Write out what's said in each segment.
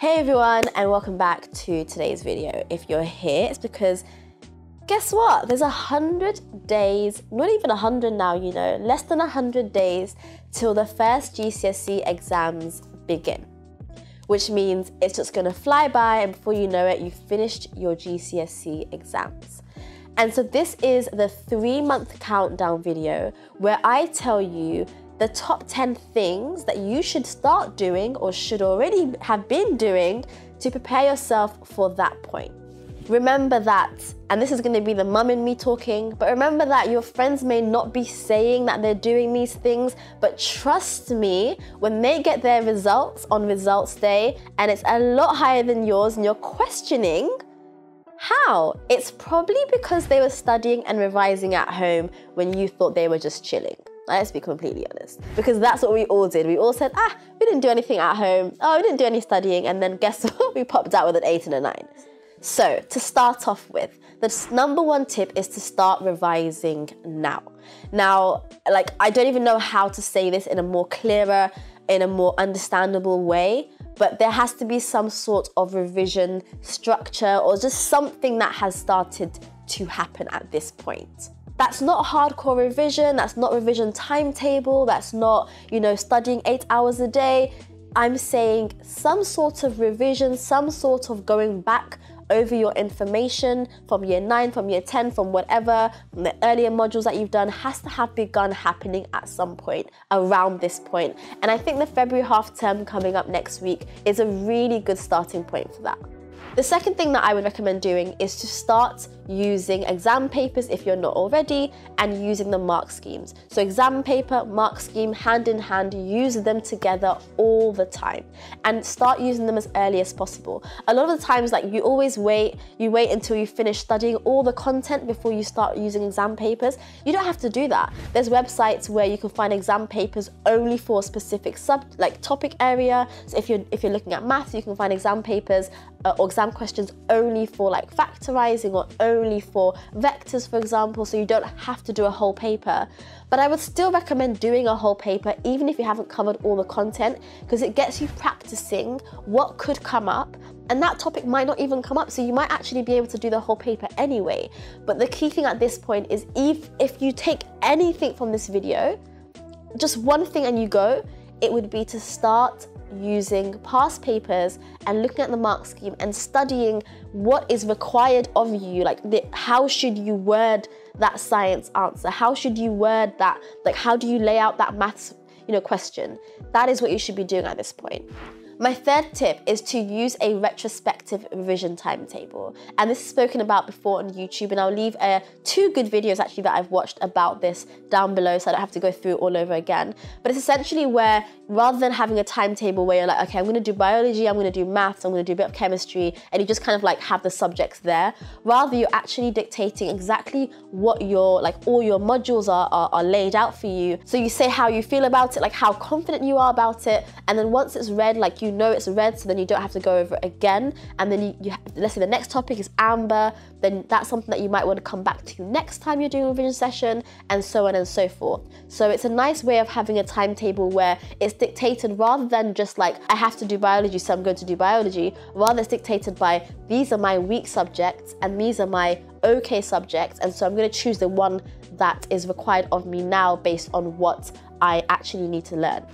Hey everyone and welcome back to today's video. If you're here, it's because guess what? There's a hundred days, not even a hundred now, you know, less than a hundred days till the first GCSE exams begin. Which means it's just gonna fly by and before you know it, you've finished your GCSE exams. And so this is the three month countdown video where I tell you the top 10 things that you should start doing or should already have been doing to prepare yourself for that point. Remember that, and this is going to be the mum in me talking, but remember that your friends may not be saying that they're doing these things, but trust me, when they get their results on results day and it's a lot higher than yours and you're questioning, how? It's probably because they were studying and revising at home when you thought they were just chilling. Let's be completely honest. Because that's what we all did. We all said, ah, we didn't do anything at home. Oh, we didn't do any studying. And then guess what? We popped out with an eight and a nine. So, to start off with, the number one tip is to start revising now. Now, like, I don't even know how to say this in a more clearer, in a more understandable way, but there has to be some sort of revision structure or just something that has started to happen at this point. That's not hardcore revision, that's not revision timetable, that's not, you know, studying eight hours a day. I'm saying some sort of revision, some sort of going back over your information from year 9, from year 10, from whatever, from the earlier modules that you've done has to have begun happening at some point around this point. And I think the February half term coming up next week is a really good starting point for that. The second thing that I would recommend doing is to start using exam papers if you're not already and using the mark schemes. So exam paper, mark scheme, hand in hand, use them together all the time and start using them as early as possible. A lot of the times like you always wait, you wait until you finish studying all the content before you start using exam papers. You don't have to do that. There's websites where you can find exam papers only for a specific sub like topic area. So if you're if you're looking at maths, you can find exam papers uh, or exam questions only for like factorizing or only for vectors, for example, so you don't have to do a whole paper. But I would still recommend doing a whole paper, even if you haven't covered all the content, because it gets you practicing what could come up. And that topic might not even come up, so you might actually be able to do the whole paper anyway. But the key thing at this point is if, if you take anything from this video, just one thing and you go, it would be to start using past papers and looking at the mark scheme and studying what is required of you like the, how should you word that science answer? How should you word that? Like how do you lay out that maths you know question? That is what you should be doing at this point my third tip is to use a retrospective revision timetable. And this is spoken about before on YouTube, and I'll leave uh, two good videos actually that I've watched about this down below so I don't have to go through all over again. But it's essentially where rather than having a timetable where you're like, okay, I'm gonna do biology, I'm gonna do maths, I'm gonna do a bit of chemistry, and you just kind of like have the subjects there, rather you're actually dictating exactly what your, like all your modules are, are, are laid out for you. So you say how you feel about it, like how confident you are about it, and then once it's read, like you you know it's red, so then you don't have to go over it again. And then you, you let's say the next topic is amber, then that's something that you might want to come back to next time you're doing a revision session, and so on and so forth. So it's a nice way of having a timetable where it's dictated rather than just like, I have to do biology, so I'm going to do biology, rather it's dictated by these are my weak subjects and these are my okay subjects, and so I'm going to choose the one that is required of me now based on what I actually need to learn.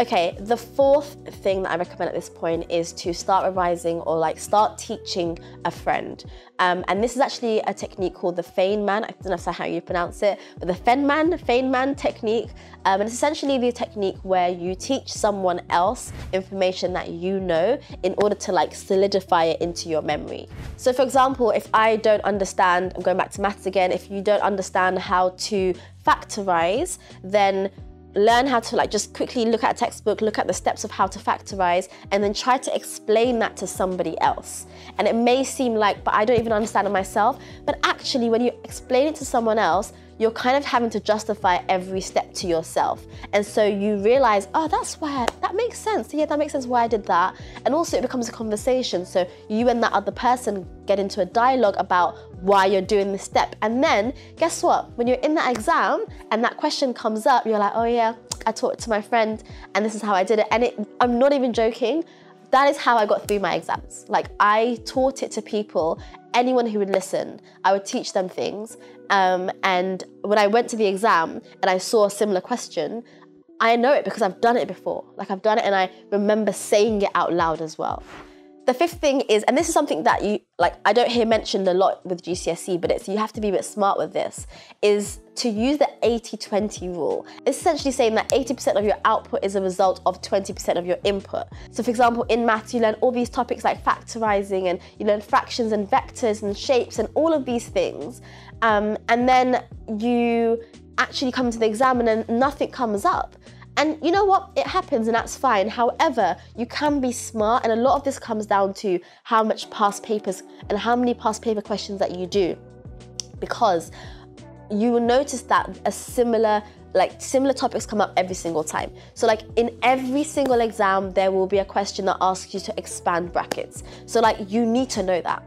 Okay, the fourth thing that I recommend at this point is to start revising or like start teaching a friend. Um, and this is actually a technique called the Feynman. I don't know how you pronounce it, but the Feynman, Feynman technique. Um, and it's essentially the technique where you teach someone else information that you know in order to like solidify it into your memory. So for example, if I don't understand, I'm going back to maths again, if you don't understand how to factorize, then learn how to like just quickly look at a textbook, look at the steps of how to factorize, and then try to explain that to somebody else. And it may seem like, but I don't even understand it myself. But actually, when you explain it to someone else, you're kind of having to justify every step to yourself. And so you realize, oh, that's why, I, that makes sense. Yeah, that makes sense why I did that. And also it becomes a conversation. So you and that other person get into a dialogue about why you're doing this step. And then guess what? When you're in that exam and that question comes up, you're like, oh yeah, I talked to my friend and this is how I did it. And it, I'm not even joking that is how I got through my exams. Like I taught it to people, anyone who would listen. I would teach them things. Um, and when I went to the exam and I saw a similar question, I know it because I've done it before. Like I've done it and I remember saying it out loud as well. The fifth thing is, and this is something that you like, I don't hear mentioned a lot with GCSE, but it's you have to be a bit smart with this, is to use the 80-20 rule. It's essentially saying that 80% of your output is a result of 20% of your input. So for example, in maths, you learn all these topics like factorizing and you learn fractions and vectors and shapes and all of these things. Um, and then you actually come to the exam and nothing comes up. And you know what? It happens and that's fine. However, you can be smart, and a lot of this comes down to how much past papers and how many past paper questions that you do. Because you will notice that a similar like similar topics come up every single time. So like in every single exam, there will be a question that asks you to expand brackets. So like you need to know that.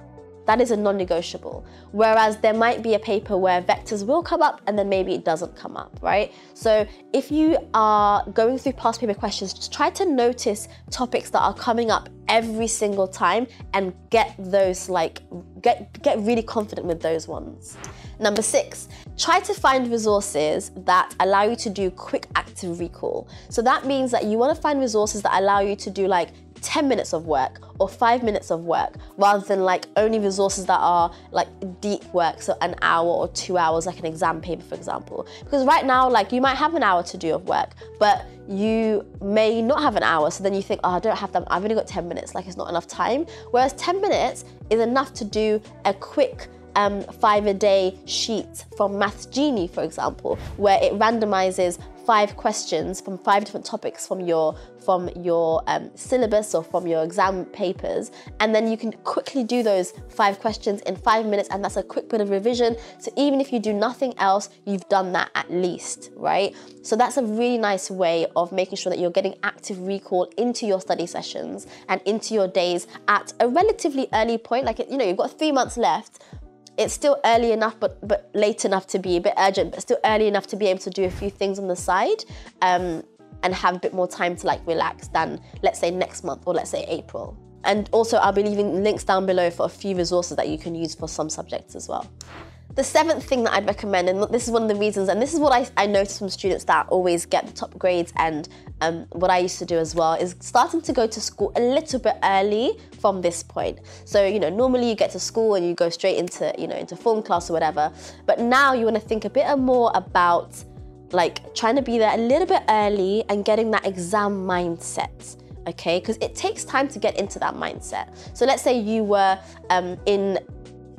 That is a non-negotiable. Whereas there might be a paper where vectors will come up and then maybe it doesn't come up, right? So if you are going through past paper questions, just try to notice topics that are coming up every single time and get those like, get, get really confident with those ones. Number six, try to find resources that allow you to do quick active recall. So that means that you wanna find resources that allow you to do like 10 minutes of work or five minutes of work rather than like only resources that are like deep work, so an hour or two hours, like an exam paper, for example. Because right now, like you might have an hour to do of work, but you may not have an hour, so then you think, oh, I don't have that, I've only got 10 minutes, like it's not enough time. Whereas 10 minutes is enough to do a quick um, five a day sheet from Maths Genie, for example, where it randomizes five questions from five different topics from your from your um, syllabus or from your exam papers and then you can quickly do those five questions in five minutes and that's a quick bit of revision. So even if you do nothing else you've done that at least right? So that's a really nice way of making sure that you're getting active recall into your study sessions and into your days at a relatively early point. Like you know you've got three months left it's still early enough, but but late enough to be a bit urgent, but still early enough to be able to do a few things on the side um, and have a bit more time to like relax than let's say next month or let's say April. And also I'll be leaving links down below for a few resources that you can use for some subjects as well. The seventh thing that I'd recommend, and this is one of the reasons, and this is what I, I notice from students that always get the top grades, and um, what I used to do as well, is starting to go to school a little bit early from this point. So, you know, normally you get to school and you go straight into, you know, into form class or whatever, but now you want to think a bit more about like trying to be there a little bit early and getting that exam mindset okay? Because it takes time to get into that mindset. So let's say you were um, in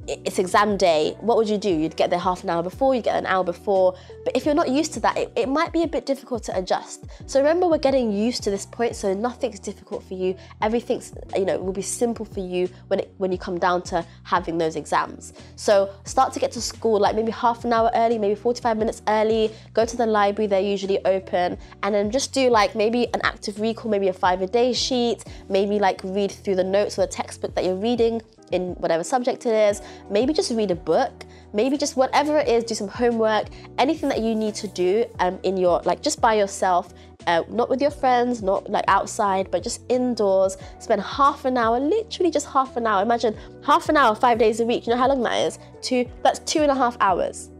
it's exam day, what would you do? You'd get there half an hour before, you'd get an hour before. But if you're not used to that, it, it, might be a bit difficult to adjust. So remember, we're getting used to this point, so nothing's difficult for you. Everything's, you know, will be simple for you when it, when you come down to having those exams. So start to get to school like maybe half an hour early, maybe 45 minutes early. Go to the library; they're usually open, and then just do like maybe an active recall, maybe a five a day sheet, maybe like read through the notes or the textbook that you're reading in whatever subject it is. Maybe just read a book. Maybe just whatever it is, do some homework. Anything that you need to do um, in your like just by yourself, uh, not with your friends, not like outside, but just indoors. Spend half an hour, literally just half an hour. Imagine half an hour, five days a week. You know how long that is? Two. That's two and a half hours.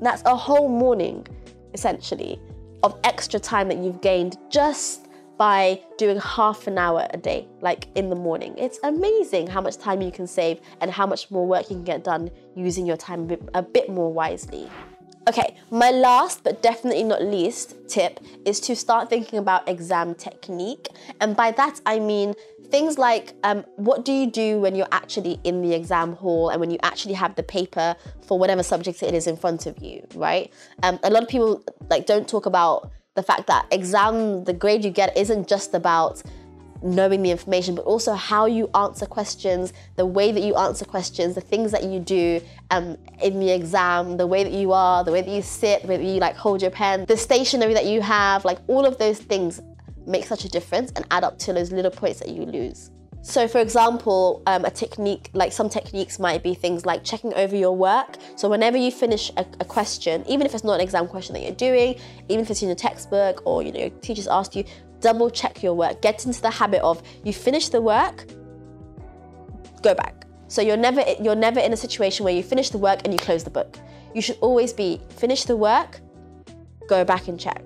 That's a whole morning, essentially, of extra time that you've gained just by doing half an hour a day, like in the morning. It's amazing how much time you can save and how much more work you can get done using your time a bit, more wisely. Okay, my last but definitely not least tip is to start thinking about exam technique. And by that, I mean things like um, what do you do when you're actually in the exam hall and when you actually have the paper for whatever subject it is in front of you, right? Um, a lot of people like don't talk about the fact that exam, the grade you get isn't just about knowing the information, but also how you answer questions, the way that you answer questions, the things that you do um, in the exam, the way that you are, the way that you sit, the way that you like hold your pen, the stationery that you have, like all of those things make such a difference and add up to those little points that you lose. So for example, um, a technique, like some techniques might be things like checking over your work. So whenever you finish a, a, question, even if it's not an exam question that you're doing, even if it's in a textbook or you know, your teachers asked you, double check your work. Get into the habit of you finish the work, go back. So you're never you're never in a situation where you finish the work and you close the book. You should always be finish the work, go back and check.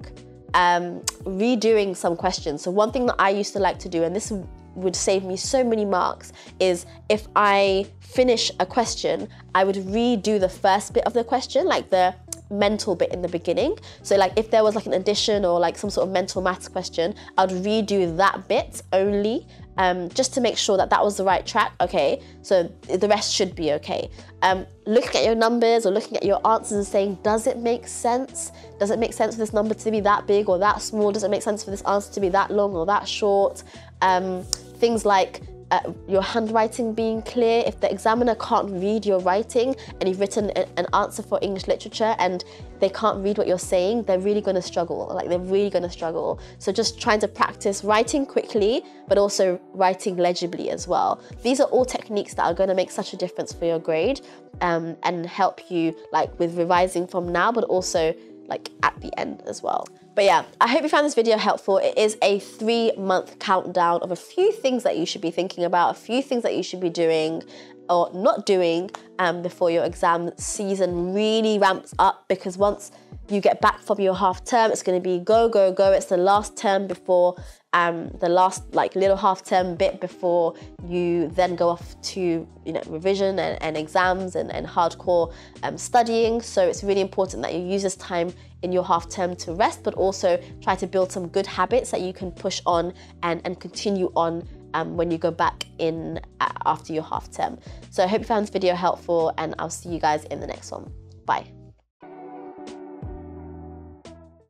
Um, redoing some questions. So one thing that I used to like to do, and this would save me so many marks, is if I finish a question, I would redo the first bit of the question, like the mental bit in the beginning. So like if there was like an addition or like some sort of mental maths question, I'd redo that bit only um, just to make sure that that was the right track. Okay, so the rest should be okay. Um, looking at your numbers or looking at your answers and saying, does it make sense? Does it make sense for this number to be that big or that small? Does it make sense for this answer to be that long or that short? Um, things like uh, your handwriting being clear. If the examiner can't read your writing and you've written a, an answer for English literature and they can't read what you're saying, they're really going to struggle. Like they're really going to struggle. So just trying to practice writing quickly, but also writing legibly as well. These are all techniques that are going to make such a difference for your grade um, and help you like with revising from now, but also like at the end as well. But yeah, I hope you found this video helpful. It is a three month countdown of a few things that you should be thinking about, a few things that you should be doing or not doing um, before your exam season really ramps up because once you get back from your half term, it's going to be go, go, go. It's the last term before um, the last like little half term bit before you then go off to you know revision and, and exams and, and hardcore um, studying. So it's really important that you use this time in your half term to rest, but also try to build some good habits that you can push on and, and continue on um, when you go back in uh, after your half term. So I hope you found this video helpful and I'll see you guys in the next one. Bye.